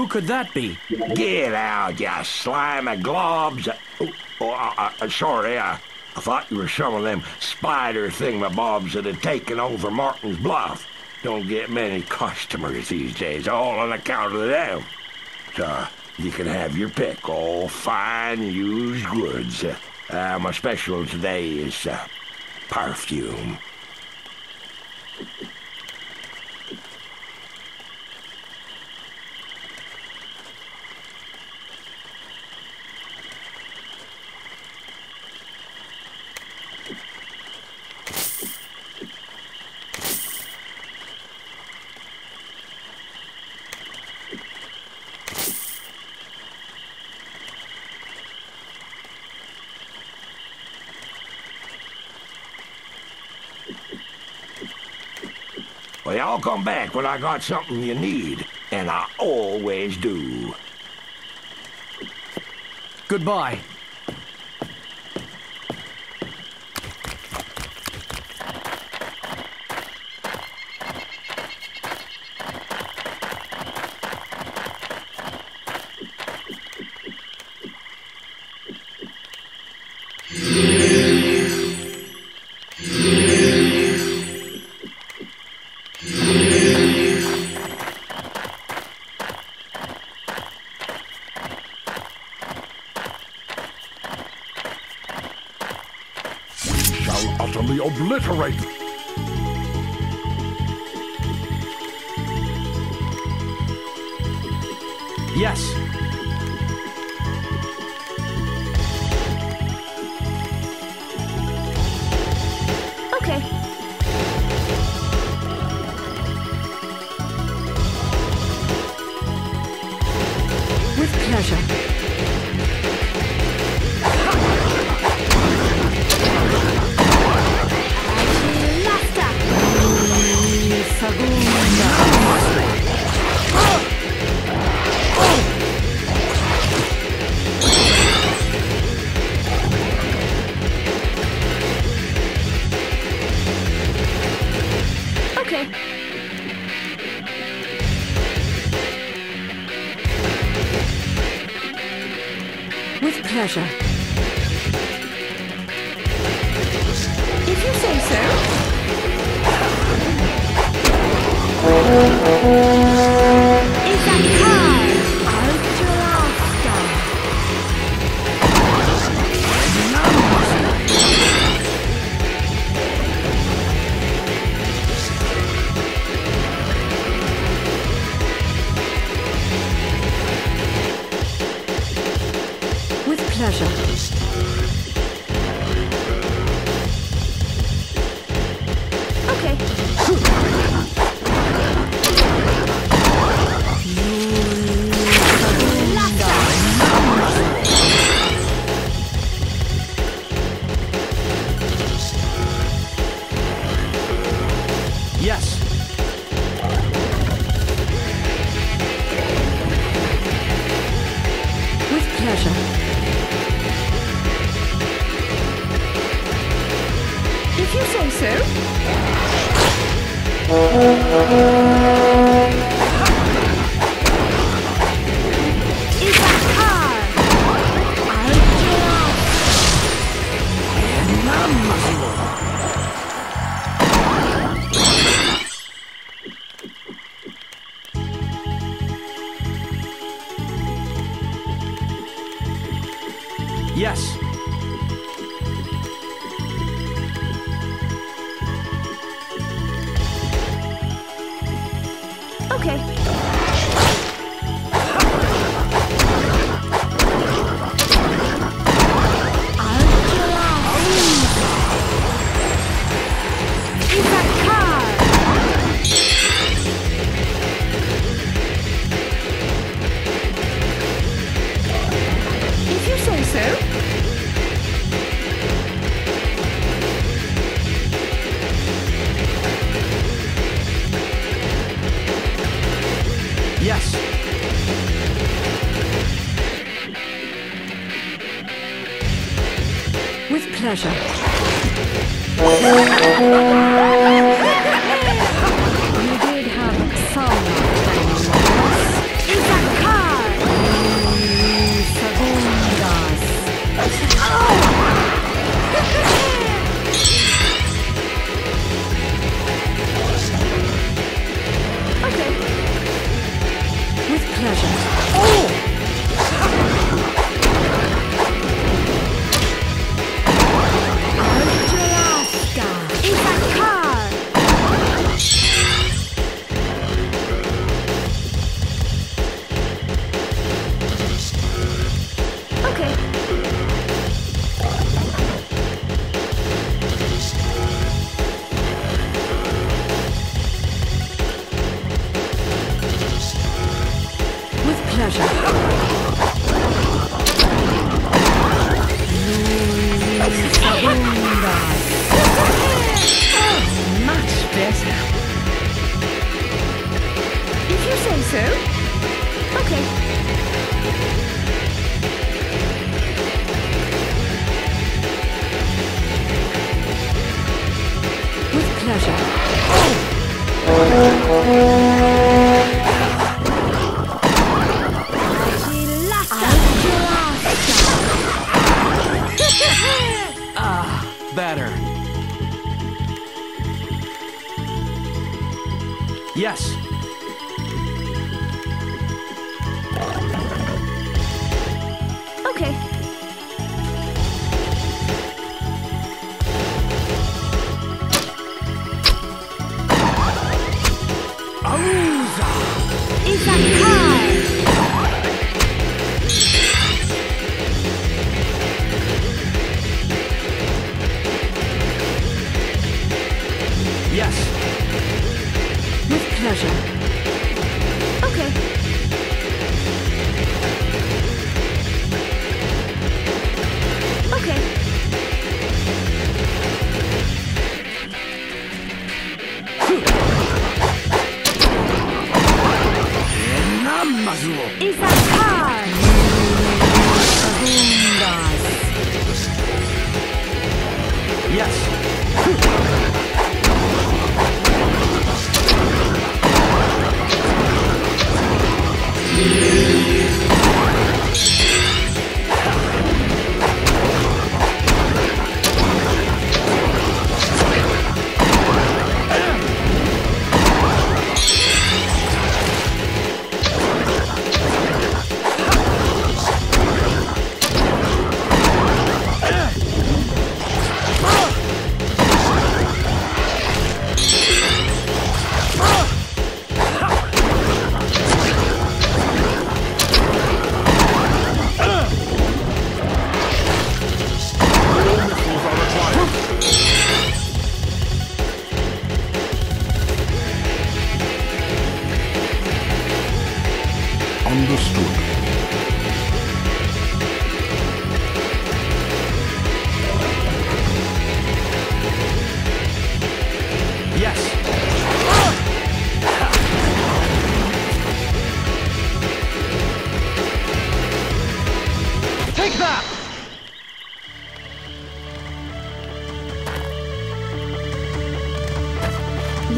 Who could that be? Get out, you slimy globs. Oh, oh uh, uh, sorry, I, I thought you were some of them spider thingamabobs that had taken over Martin's Bluff. Don't get many customers these days, all on account of them. So, you can have your pick, all fine used goods. Uh, my special today is uh, perfume. Y'all come back when I got something you need, and I always do. Goodbye. shall Yes. Okay. With pleasure. Pleasure. If you say so. Okay. Yes. With pleasure.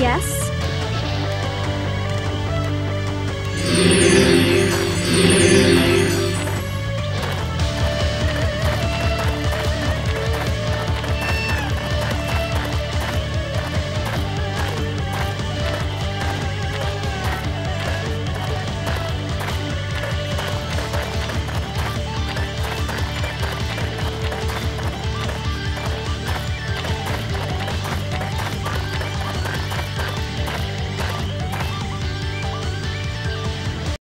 Yes?